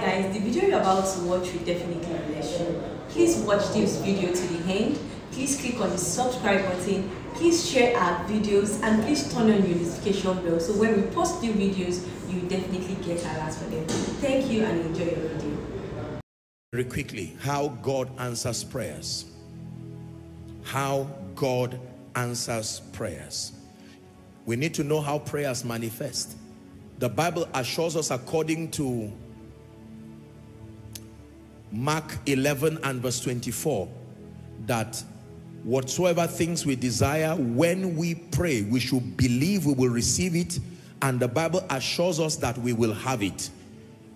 Guys, the video you're about to watch will definitely bless you. Please watch this video to the end. Please click on the subscribe button. Please share our videos and please turn on your notification bell so when we post new videos, you definitely get alerts for them. Thank you and enjoy your video. Very quickly, how God answers prayers. How God answers prayers. We need to know how prayers manifest. The Bible assures us according to Mark 11 and verse 24 that whatsoever things we desire when we pray we should believe we will receive it and the Bible assures us that we will have it.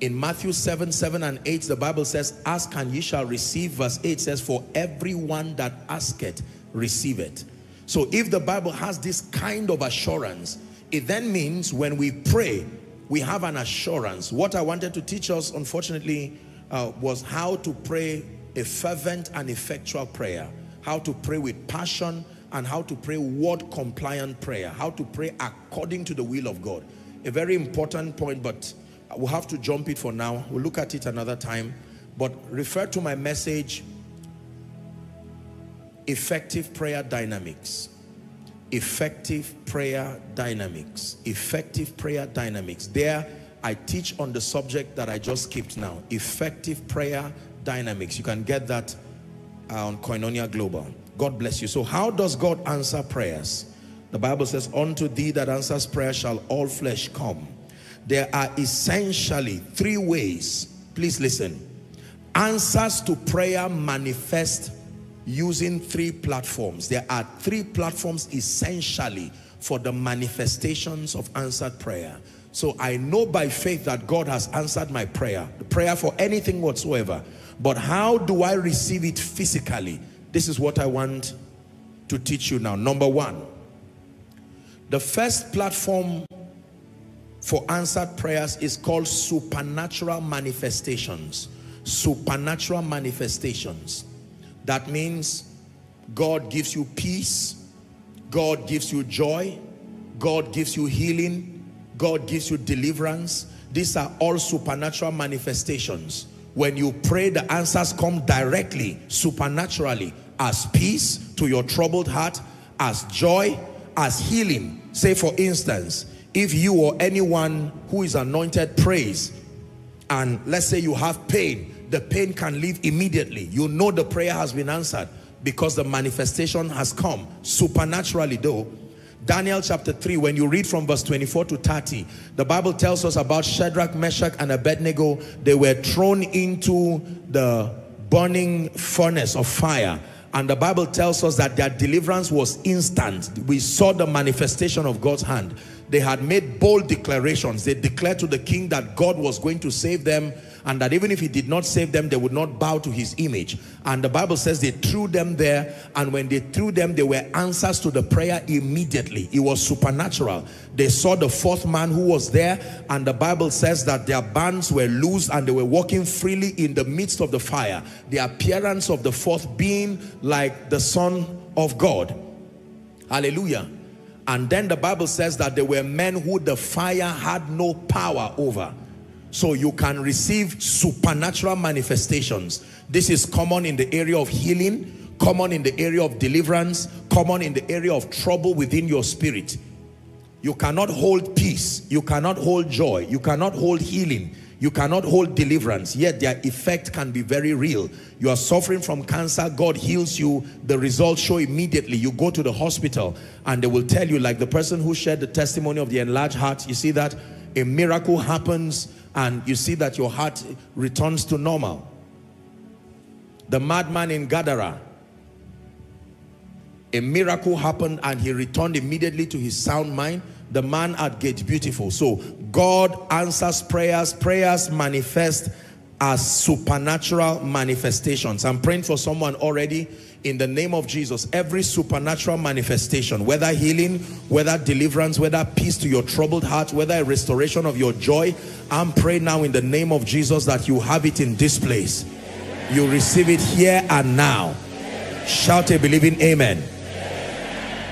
In Matthew 7 7 and 8 the Bible says ask and ye shall receive verse 8 says for everyone that asketh receive it. So if the Bible has this kind of assurance it then means when we pray we have an assurance. What I wanted to teach us unfortunately uh, was how to pray a fervent and effectual prayer, how to pray with passion and how to pray word compliant prayer, how to pray according to the will of God. A very important point, but we'll have to jump it for now. We'll look at it another time. But refer to my message, effective prayer dynamics. Effective prayer dynamics. Effective prayer dynamics. There I teach on the subject that I just skipped now, effective prayer dynamics. You can get that uh, on Koinonia Global. God bless you. So how does God answer prayers? The Bible says, unto thee that answers prayer shall all flesh come. There are essentially three ways. Please listen. Answers to prayer manifest using three platforms. There are three platforms essentially for the manifestations of answered prayer. So I know by faith that God has answered my prayer, the prayer for anything whatsoever. But how do I receive it physically? This is what I want to teach you now. Number one, the first platform for answered prayers is called supernatural manifestations. Supernatural manifestations. That means God gives you peace, God gives you joy, God gives you healing, God gives you deliverance. These are all supernatural manifestations. When you pray, the answers come directly, supernaturally, as peace to your troubled heart, as joy, as healing. Say for instance, if you or anyone who is anointed prays, and let's say you have pain, the pain can leave immediately. You know the prayer has been answered because the manifestation has come supernaturally though Daniel chapter 3, when you read from verse 24 to 30, the Bible tells us about Shadrach, Meshach, and Abednego. They were thrown into the burning furnace of fire. And the Bible tells us that their deliverance was instant. We saw the manifestation of God's hand. They had made bold declarations. They declared to the king that God was going to save them and that even if he did not save them, they would not bow to his image. And the Bible says they threw them there, and when they threw them, there were answers to the prayer immediately. It was supernatural. They saw the fourth man who was there, and the Bible says that their bands were loose and they were walking freely in the midst of the fire. The appearance of the fourth being like the Son of God. Hallelujah. And then the Bible says that there were men who the fire had no power over. So you can receive supernatural manifestations. This is common in the area of healing, common in the area of deliverance, common in the area of trouble within your spirit. You cannot hold peace. You cannot hold joy. You cannot hold healing. You cannot hold deliverance, yet their effect can be very real. You are suffering from cancer, God heals you, the results show immediately. You go to the hospital and they will tell you, like the person who shared the testimony of the enlarged heart, you see that a miracle happens and you see that your heart returns to normal. The madman in Gadara, a miracle happened and he returned immediately to his sound mind. The man at Gate Beautiful. So God answers prayers. Prayers manifest as supernatural manifestations. I'm praying for someone already in the name of Jesus, every supernatural manifestation, whether healing, whether deliverance, whether peace to your troubled heart, whether a restoration of your joy, I'm praying now in the name of Jesus that you have it in this place. You receive it here and now. Shout a believing amen.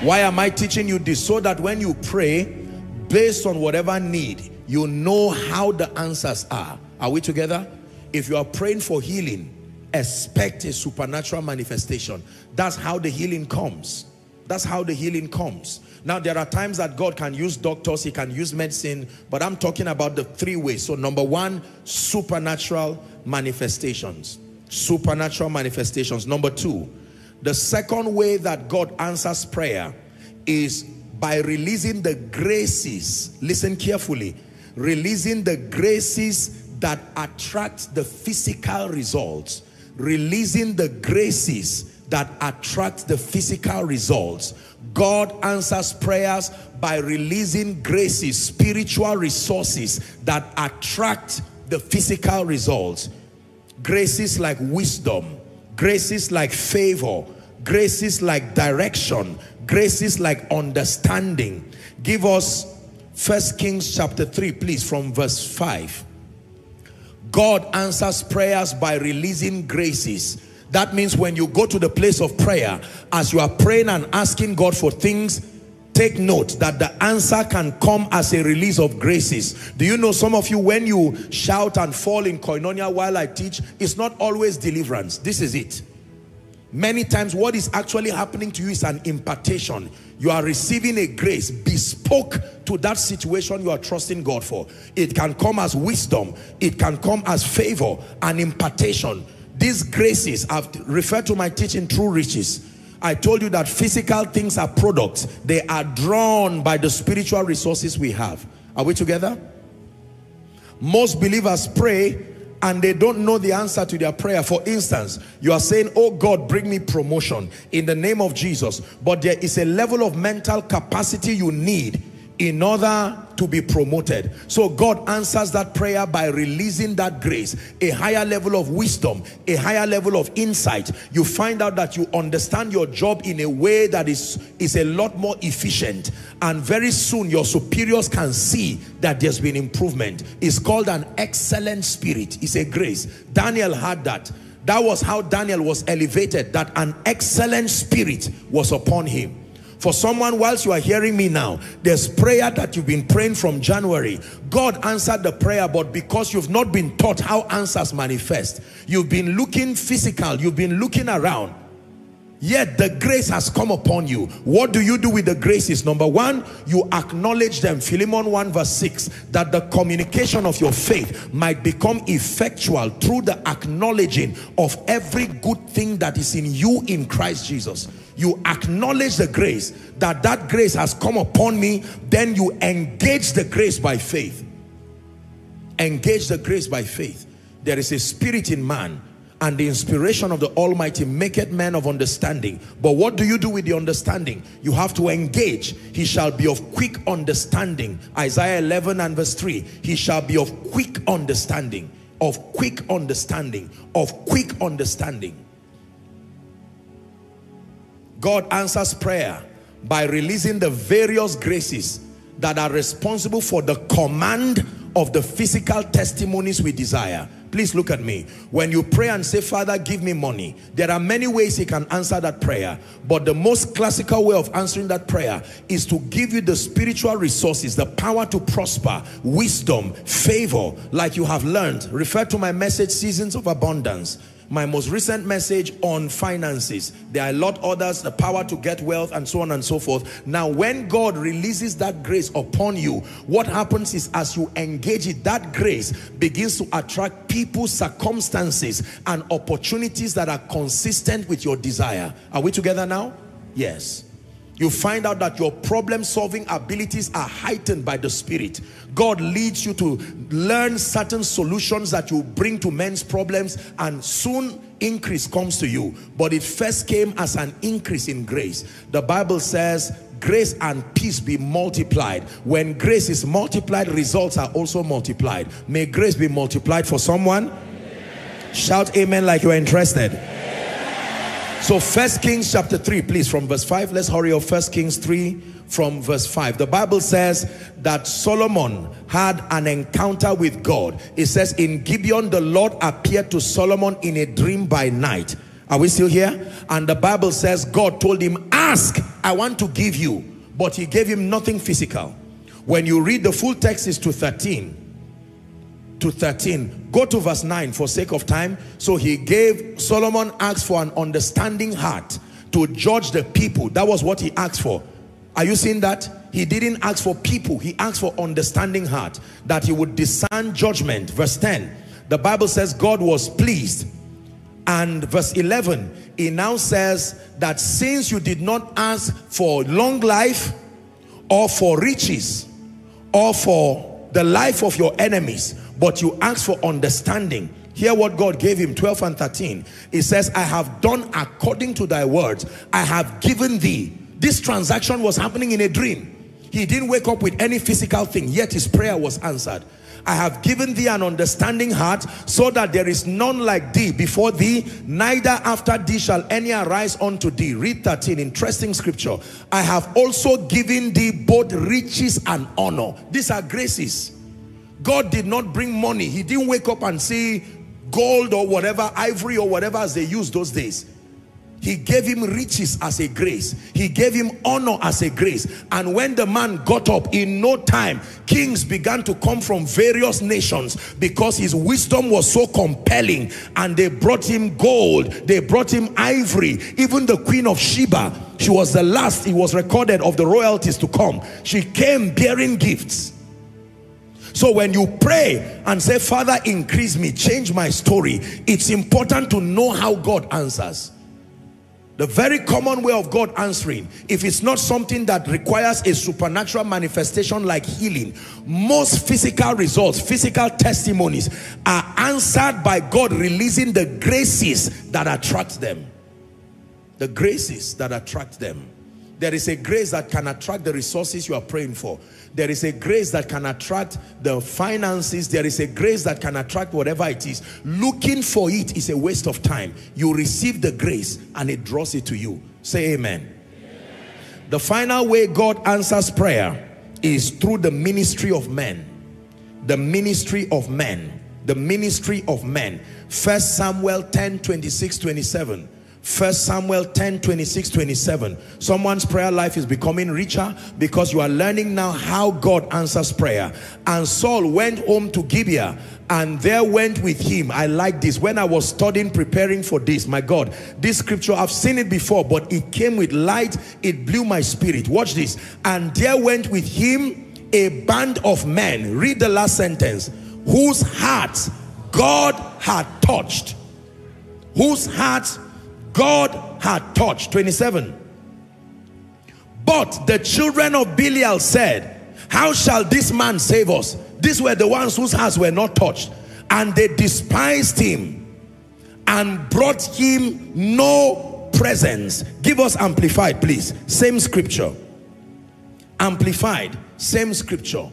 Why am I teaching you this? So that when you pray, based on whatever need, you know how the answers are. Are we together? if you are praying for healing, expect a supernatural manifestation. That's how the healing comes. That's how the healing comes. Now, there are times that God can use doctors, he can use medicine, but I'm talking about the three ways. So number one, supernatural manifestations. Supernatural manifestations. Number two, the second way that God answers prayer is by releasing the graces. Listen carefully. Releasing the graces that attract the physical results. Releasing the graces that attract the physical results. God answers prayers by releasing graces, spiritual resources that attract the physical results. Graces like wisdom, graces like favor, graces like direction, graces like understanding. Give us First Kings chapter 3, please, from verse 5. God answers prayers by releasing graces. That means when you go to the place of prayer, as you are praying and asking God for things, take note that the answer can come as a release of graces. Do you know some of you, when you shout and fall in koinonia while I teach, it's not always deliverance. This is it. Many times what is actually happening to you is an impartation. You are receiving a grace bespoke to that situation you are trusting God for. It can come as wisdom. It can come as favor, an impartation. These graces, I've referred to my teaching, True Riches. I told you that physical things are products. They are drawn by the spiritual resources we have. Are we together? Most believers pray and they don't know the answer to their prayer. For instance, you are saying, oh God, bring me promotion in the name of Jesus. But there is a level of mental capacity you need in order to be promoted. So God answers that prayer by releasing that grace, a higher level of wisdom, a higher level of insight. You find out that you understand your job in a way that is, is a lot more efficient. And very soon your superiors can see that there's been improvement. It's called an excellent spirit. It's a grace. Daniel had that. That was how Daniel was elevated, that an excellent spirit was upon him. For someone, whilst you are hearing me now, there's prayer that you've been praying from January. God answered the prayer, but because you've not been taught how answers manifest, you've been looking physical, you've been looking around. Yet the grace has come upon you. What do you do with the graces? Number one, you acknowledge them. Philemon 1 verse 6, that the communication of your faith might become effectual through the acknowledging of every good thing that is in you in Christ Jesus you acknowledge the grace that that grace has come upon me then you engage the grace by faith engage the grace by faith there is a spirit in man and the inspiration of the Almighty maketh men of understanding. But what do you do with the understanding? You have to engage. He shall be of quick understanding. Isaiah 11 and verse 3. He shall be of quick understanding. Of quick understanding. Of quick understanding. God answers prayer by releasing the various graces that are responsible for the command of the physical testimonies we desire. Please look at me. When you pray and say, Father, give me money, there are many ways he can answer that prayer. But the most classical way of answering that prayer is to give you the spiritual resources, the power to prosper, wisdom, favor, like you have learned. Refer to my message, Seasons of Abundance my most recent message on finances. There are a lot others, the power to get wealth and so on and so forth. Now, when God releases that grace upon you, what happens is as you engage it, that grace begins to attract people, circumstances, and opportunities that are consistent with your desire. Are we together now? Yes you find out that your problem solving abilities are heightened by the spirit. God leads you to learn certain solutions that you bring to men's problems and soon increase comes to you. But it first came as an increase in grace. The bible says grace and peace be multiplied. When grace is multiplied results are also multiplied. May grace be multiplied for someone. Amen. shout amen like you're interested so First Kings chapter 3, please, from verse 5. Let's hurry up. First Kings 3 from verse 5. The Bible says that Solomon had an encounter with God. It says in Gibeon, the Lord appeared to Solomon in a dream by night. Are we still here? And the Bible says God told him, ask, I want to give you. But he gave him nothing physical. When you read the full text is to 13. To 13. Go to verse 9 for sake of time. So he gave, Solomon asked for an understanding heart to judge the people. That was what he asked for. Are you seeing that? He didn't ask for people. He asked for understanding heart. That he would discern judgment. Verse 10. The Bible says God was pleased. And verse 11, he now says that since you did not ask for long life or for riches or for the life of your enemies, but you ask for understanding, Hear what God gave him, 12 and 13. He says, I have done according to thy words. I have given thee. This transaction was happening in a dream. He didn't wake up with any physical thing, yet his prayer was answered. I have given thee an understanding heart so that there is none like thee before thee, neither after thee shall any arise unto thee. Read 13, interesting scripture. I have also given thee both riches and honor. These are graces. God did not bring money. He didn't wake up and see gold or whatever, ivory or whatever as they used those days. He gave him riches as a grace. He gave him honor as a grace. And when the man got up, in no time, kings began to come from various nations because his wisdom was so compelling. And they brought him gold. They brought him ivory. Even the queen of Sheba, she was the last, it was recorded, of the royalties to come. She came bearing gifts. So when you pray and say, Father, increase me, change my story, it's important to know how God answers. The very common way of God answering, if it's not something that requires a supernatural manifestation like healing, most physical results, physical testimonies are answered by God releasing the graces that attract them. The graces that attract them. There is a grace that can attract the resources you are praying for. There is a grace that can attract the finances. There is a grace that can attract whatever it is. Looking for it is a waste of time. You receive the grace and it draws it to you. Say amen. amen. The final way God answers prayer is through the ministry of men. The ministry of men. The ministry of men. First Samuel 10, 26, 27. First Samuel 10, 26, 27. Someone's prayer life is becoming richer because you are learning now how God answers prayer. And Saul went home to Gibeah and there went with him. I like this. When I was studying, preparing for this, my God, this scripture, I've seen it before, but it came with light. It blew my spirit. Watch this. And there went with him a band of men. Read the last sentence. Whose hearts God had touched. Whose hearts God had touched. 27. But the children of Belial said, how shall this man save us? These were the ones whose hearts were not touched. And they despised him and brought him no presents. Give us amplified, please. Same scripture. Amplified, same scripture.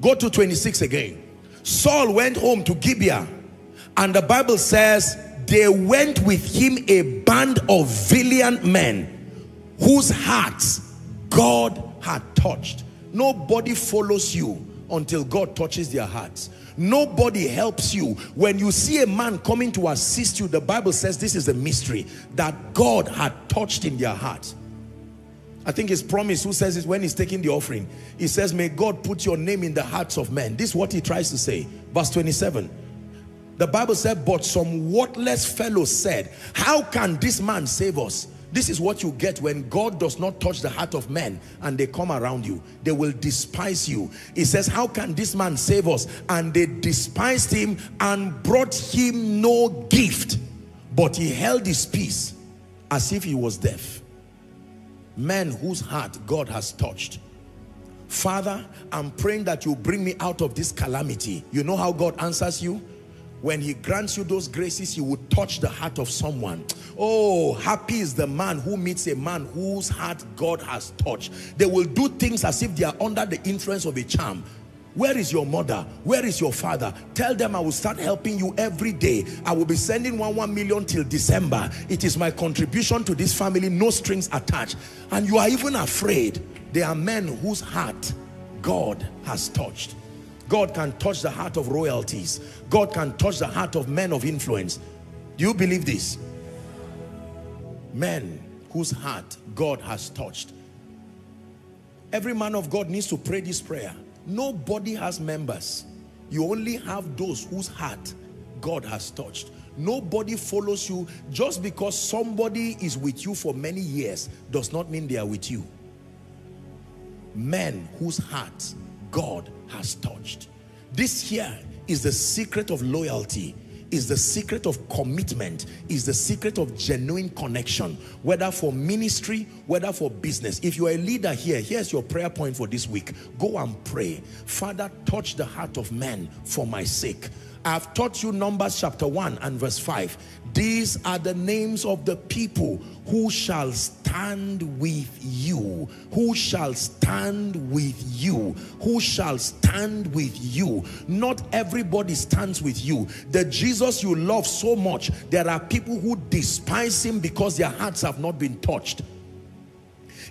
Go to 26 again. Saul went home to Gibeah and the Bible says they went with him a band of valiant men whose hearts God had touched. Nobody follows you until God touches their hearts. Nobody helps you. When you see a man coming to assist you, the Bible says this is a mystery that God had touched in their hearts. I think his promise, who says it when he's taking the offering, he says, may God put your name in the hearts of men. This is what he tries to say. Verse 27. The Bible said, but some worthless fellows said, how can this man save us? This is what you get when God does not touch the heart of men and they come around you. They will despise you. He says, how can this man save us? And they despised him and brought him no gift. But he held his peace as if he was deaf. Men whose heart God has touched. Father, I'm praying that you bring me out of this calamity. You know how God answers you? When he grants you those graces, you will touch the heart of someone. Oh, happy is the man who meets a man whose heart God has touched. They will do things as if they are under the influence of a charm. Where is your mother? Where is your father? Tell them I will start helping you every day. I will be sending one one million till December. It is my contribution to this family, no strings attached. And you are even afraid. There are men whose heart God has touched. God can touch the heart of royalties. God can touch the heart of men of influence. Do you believe this? Men whose heart God has touched. Every man of God needs to pray this prayer. Nobody has members. You only have those whose heart God has touched. Nobody follows you just because somebody is with you for many years does not mean they are with you. Men whose hearts God has touched. This here is the secret of loyalty is the secret of commitment, is the secret of genuine connection, whether for ministry, whether for business. If you're a leader here, here's your prayer point for this week. Go and pray. Father, touch the heart of men for my sake. I've taught you Numbers chapter 1 and verse 5. These are the names of the people who shall stand with you. Who shall stand with you. Who shall stand with you. Not everybody stands with you. The Jesus you love so much, there are people who despise him because their hearts have not been touched.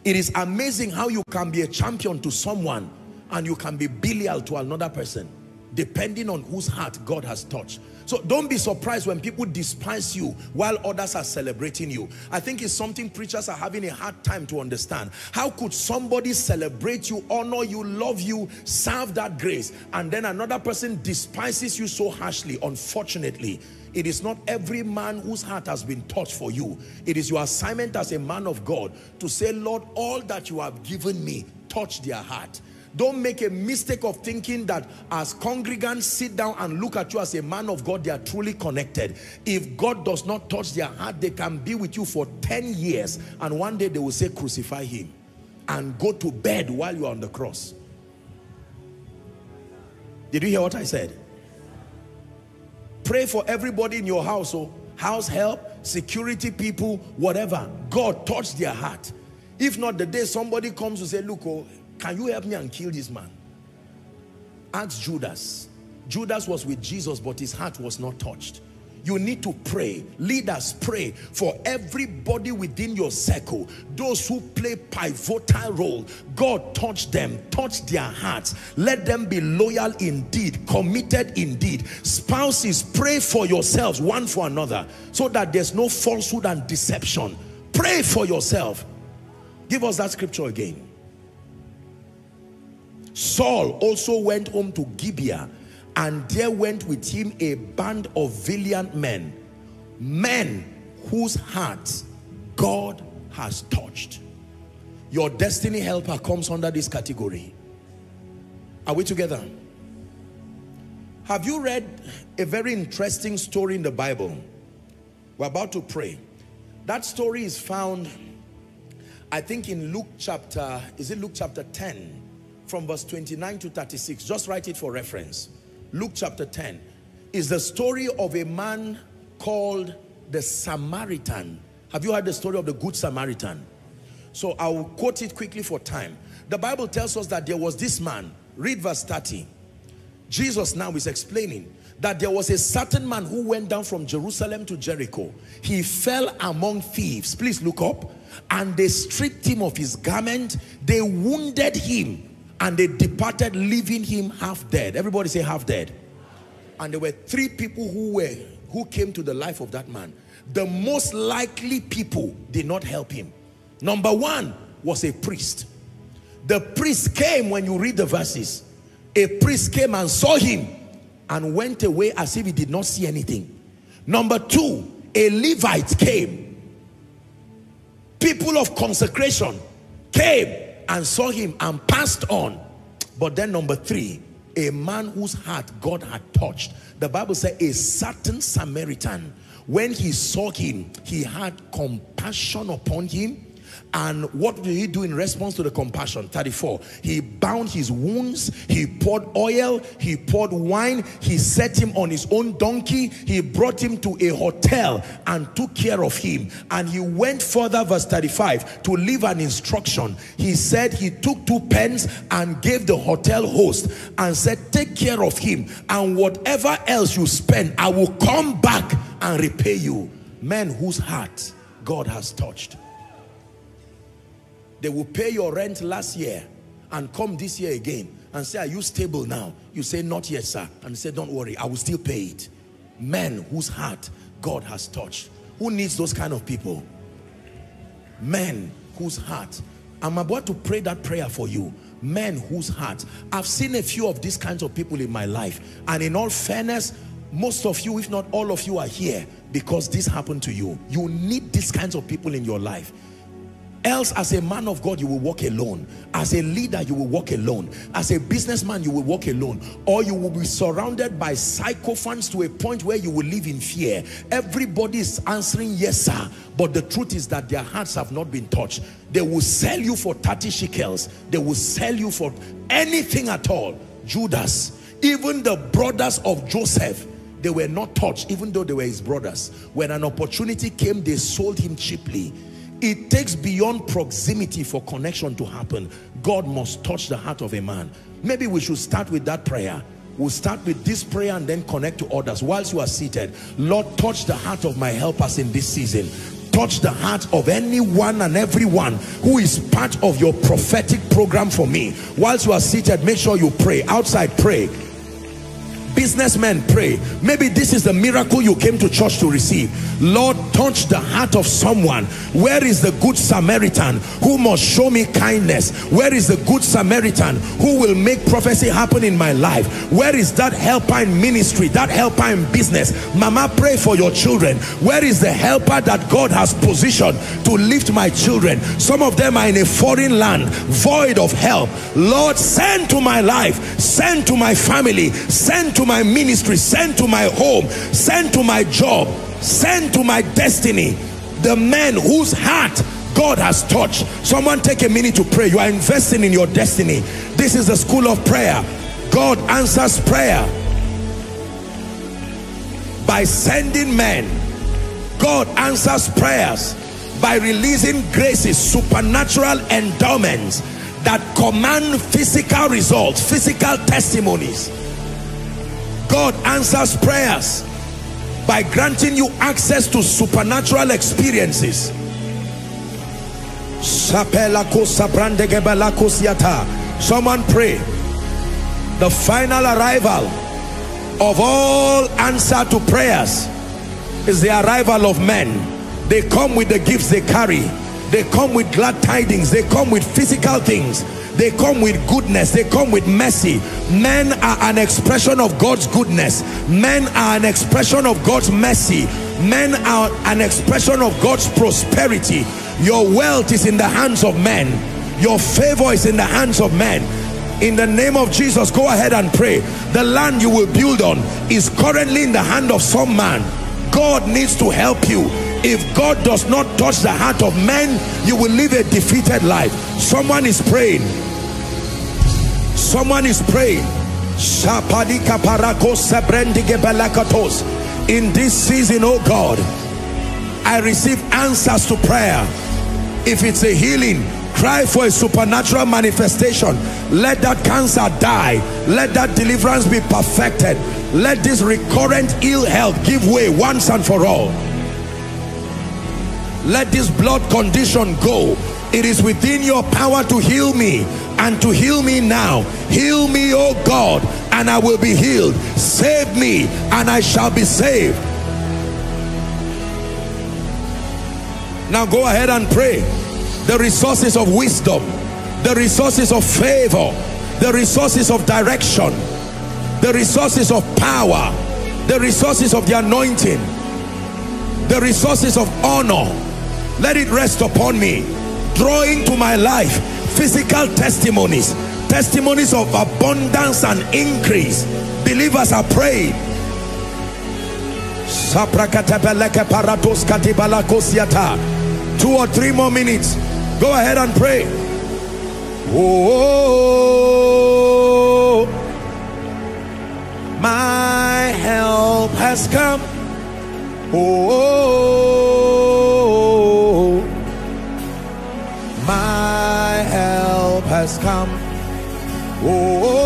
It is amazing how you can be a champion to someone and you can be Belial to another person depending on whose heart God has touched. So don't be surprised when people despise you while others are celebrating you. I think it's something preachers are having a hard time to understand. How could somebody celebrate you, honor you, love you, serve that grace, and then another person despises you so harshly? Unfortunately, it is not every man whose heart has been touched for you. It is your assignment as a man of God to say, Lord, all that you have given me, touch their heart. Don't make a mistake of thinking that as congregants sit down and look at you as a man of God, they are truly connected. If God does not touch their heart, they can be with you for 10 years and one day they will say, crucify him and go to bed while you are on the cross. Did you hear what I said? Pray for everybody in your house, oh, house help, security people, whatever. God touch their heart. If not, the day somebody comes to say, look, oh, can you help me and kill this man? Ask Judas. Judas was with Jesus, but his heart was not touched. You need to pray. Leaders pray for everybody within your circle. Those who play pivotal role. God touch them. Touch their hearts. Let them be loyal indeed. Committed indeed. Spouses, pray for yourselves one for another. So that there's no falsehood and deception. Pray for yourself. Give us that scripture again. Saul also went home to Gibeah and there went with him a band of valiant men, men whose hearts God has touched. Your destiny helper comes under this category. Are we together? Have you read a very interesting story in the Bible? We're about to pray. That story is found, I think in Luke chapter, is it Luke chapter 10? From verse 29 to 36. Just write it for reference. Luke chapter 10 is the story of a man called the Samaritan. Have you heard the story of the Good Samaritan? So I will quote it quickly for time. The Bible tells us that there was this man. Read verse 30. Jesus now is explaining that there was a certain man who went down from Jerusalem to Jericho. He fell among thieves. Please look up. And they stripped him of his garment. They wounded him and they departed leaving him half dead. Everybody say half dead. And there were three people who were who came to the life of that man. The most likely people did not help him. Number one was a priest. The priest came when you read the verses. A priest came and saw him and went away as if he did not see anything. Number two a levite came. People of consecration came and saw him and passed on. But then number three, a man whose heart God had touched. The Bible said a certain Samaritan, when he saw him, he had compassion upon him and what did he do in response to the compassion? 34. He bound his wounds. He poured oil. He poured wine. He set him on his own donkey. He brought him to a hotel and took care of him. And he went further, verse 35, to leave an instruction. He said he took two pens and gave the hotel host and said, take care of him. And whatever else you spend, I will come back and repay you. Men whose heart God has touched. They will pay your rent last year and come this year again and say, are you stable now? You say, not yet, sir. And say, don't worry, I will still pay it. Men whose heart God has touched. Who needs those kind of people? Men whose heart. I'm about to pray that prayer for you. Men whose heart. I've seen a few of these kinds of people in my life. And in all fairness, most of you, if not all of you are here because this happened to you. You need these kinds of people in your life. Else, as a man of God, you will walk alone. As a leader, you will walk alone. As a businessman, you will walk alone. Or you will be surrounded by sycophants to a point where you will live in fear. Everybody is answering yes, sir. But the truth is that their hearts have not been touched. They will sell you for 30 shekels. They will sell you for anything at all. Judas, even the brothers of Joseph, they were not touched, even though they were his brothers. When an opportunity came, they sold him cheaply it takes beyond proximity for connection to happen. God must touch the heart of a man. Maybe we should start with that prayer. We'll start with this prayer and then connect to others. Whilst you are seated, Lord, touch the heart of my helpers in this season. Touch the heart of anyone and everyone who is part of your prophetic program for me. Whilst you are seated, make sure you pray. Outside, pray businessmen pray. Maybe this is the miracle you came to church to receive. Lord touch the heart of someone. Where is the good samaritan who must show me kindness? Where is the good samaritan who will make prophecy happen in my life? Where is that helper in ministry that helper in business? Mama pray for your children. Where is the helper that god has positioned to lift my children? Some of them are in a foreign land void of help. Lord send to my life send to my family send to to my ministry, send to my home, send to my job, send to my destiny. The man whose heart God has touched. Someone take a minute to pray. You are investing in your destiny. This is a school of prayer. God answers prayer by sending men. God answers prayers by releasing graces, supernatural endowments that command physical results, physical testimonies. God answers prayers by granting you access to supernatural experiences. Someone pray. The final arrival of all answer to prayers is the arrival of men. They come with the gifts they carry. They come with glad tidings. They come with physical things they come with goodness. They come with mercy. Men are an expression of God's goodness. Men are an expression of God's mercy. Men are an expression of God's prosperity. Your wealth is in the hands of men. Your favor is in the hands of men. In the name of Jesus go ahead and pray. The land you will build on is currently in the hand of some man. God needs to help you if God does not touch the heart of men you will live a defeated life. Someone is praying. Someone is praying. In this season oh God I receive answers to prayer. If it's a healing cry for a supernatural manifestation. Let that cancer die. Let that deliverance be perfected. Let this recurrent ill health give way once and for all let this blood condition go. It is within your power to heal me and to heal me now. Heal me oh God and I will be healed. Save me and I shall be saved. Now go ahead and pray. The resources of wisdom the resources of favor the resources of direction the resources of power the resources of the anointing the resources of honor let it rest upon me. Drawing to my life physical testimonies testimonies of abundance and increase. Believers are praying. Two or three more minutes. Go ahead and pray. Oh my help has come. Oh has come. Oh, oh, oh.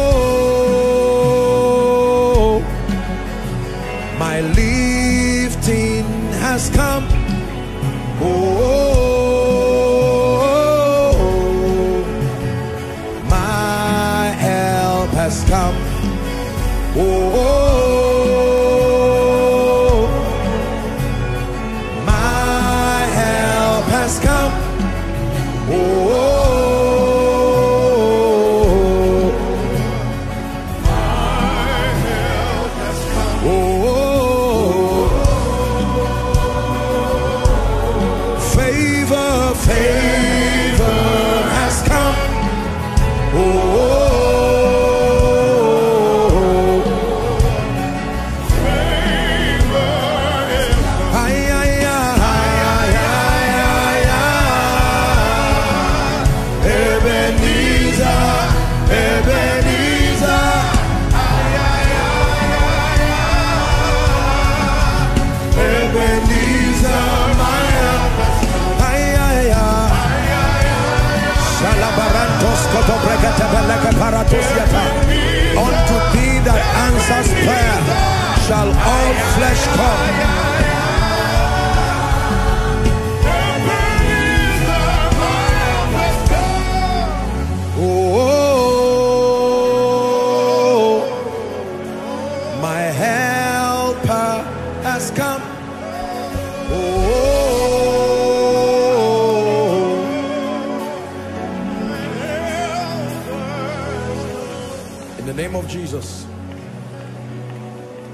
Jesus.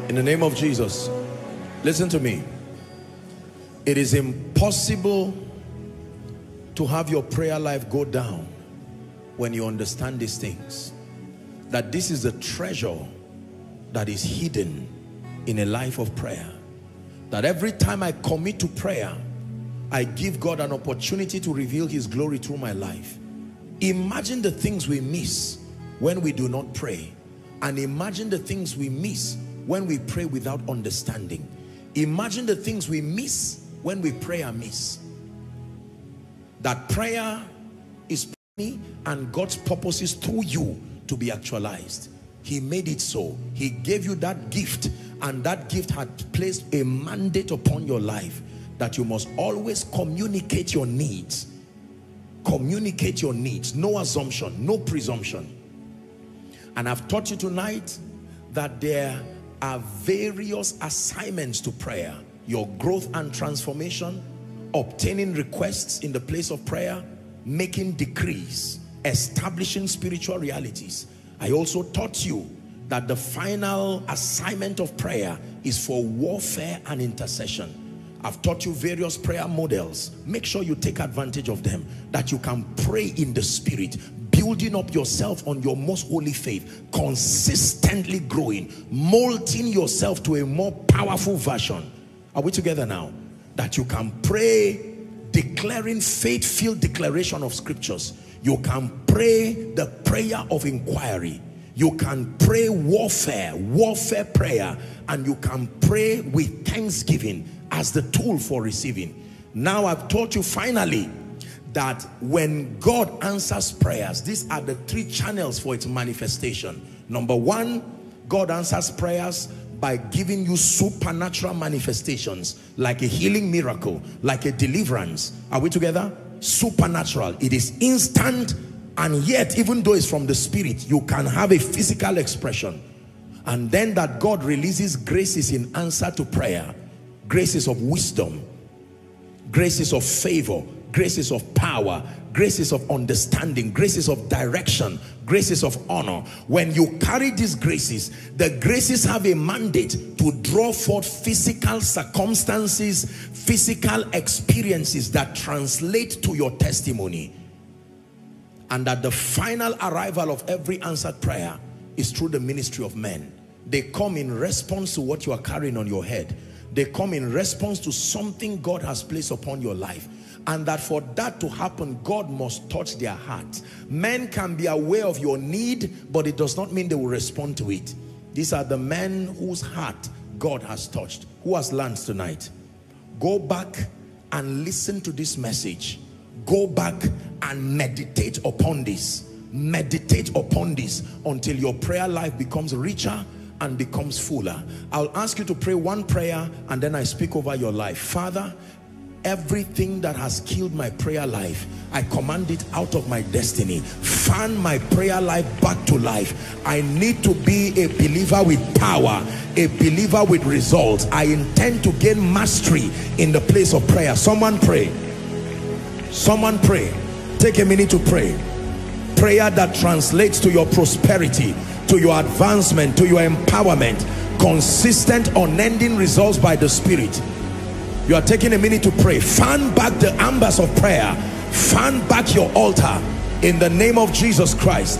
In the name of Jesus. Listen to me. It is impossible to have your prayer life go down when you understand these things. That this is a treasure that is hidden in a life of prayer. That every time I commit to prayer, I give God an opportunity to reveal his glory through my life. Imagine the things we miss when we do not pray and imagine the things we miss when we pray without understanding. Imagine the things we miss when we pray amiss. That prayer is me and God's purposes through you to be actualized. He made it so. He gave you that gift and that gift had placed a mandate upon your life that you must always communicate your needs. Communicate your needs. No assumption, no presumption. And I've taught you tonight that there are various assignments to prayer. Your growth and transformation, obtaining requests in the place of prayer, making decrees, establishing spiritual realities. I also taught you that the final assignment of prayer is for warfare and intercession. I've taught you various prayer models. Make sure you take advantage of them, that you can pray in the spirit, building up yourself on your most holy faith, consistently growing, molding yourself to a more powerful version. Are we together now? That you can pray, declaring faith-filled declaration of scriptures. You can pray the prayer of inquiry. You can pray warfare, warfare prayer, and you can pray with thanksgiving as the tool for receiving. Now I've taught you finally that when God answers prayers, these are the three channels for its manifestation. Number one, God answers prayers by giving you supernatural manifestations like a healing miracle, like a deliverance. Are we together? Supernatural. It is instant and yet even though it's from the spirit, you can have a physical expression. And then that God releases graces in answer to prayer, graces of wisdom, graces of favor, graces of power, graces of understanding, graces of direction, graces of honor. When you carry these graces, the graces have a mandate to draw forth physical circumstances, physical experiences that translate to your testimony. And that the final arrival of every answered prayer is through the ministry of men. They come in response to what you are carrying on your head. They come in response to something God has placed upon your life and that for that to happen God must touch their heart. Men can be aware of your need but it does not mean they will respond to it. These are the men whose heart God has touched who has learned tonight. Go back and listen to this message. Go back and meditate upon this. Meditate upon this until your prayer life becomes richer and becomes fuller. I'll ask you to pray one prayer and then I speak over your life. Father, everything that has killed my prayer life I command it out of my destiny. Fan my prayer life back to life. I need to be a believer with power a believer with results. I intend to gain mastery in the place of prayer. Someone pray. Someone pray. Take a minute to pray. Prayer that translates to your prosperity to your advancement to your empowerment. Consistent unending results by the spirit you are taking a minute to pray. Fan back the ambers of prayer. Fan back your altar in the name of jesus christ.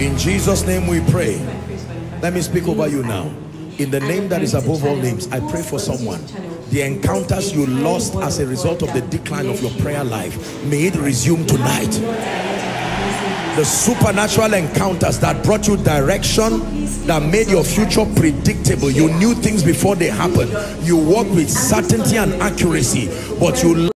In jesus name we pray. Let me speak over you now. In the name that is above all names i pray for someone. The encounters you lost as a result of the decline of your prayer life may it resume tonight the supernatural encounters that brought you direction that made your future predictable. You knew things before they happened. You walk with certainty and accuracy but you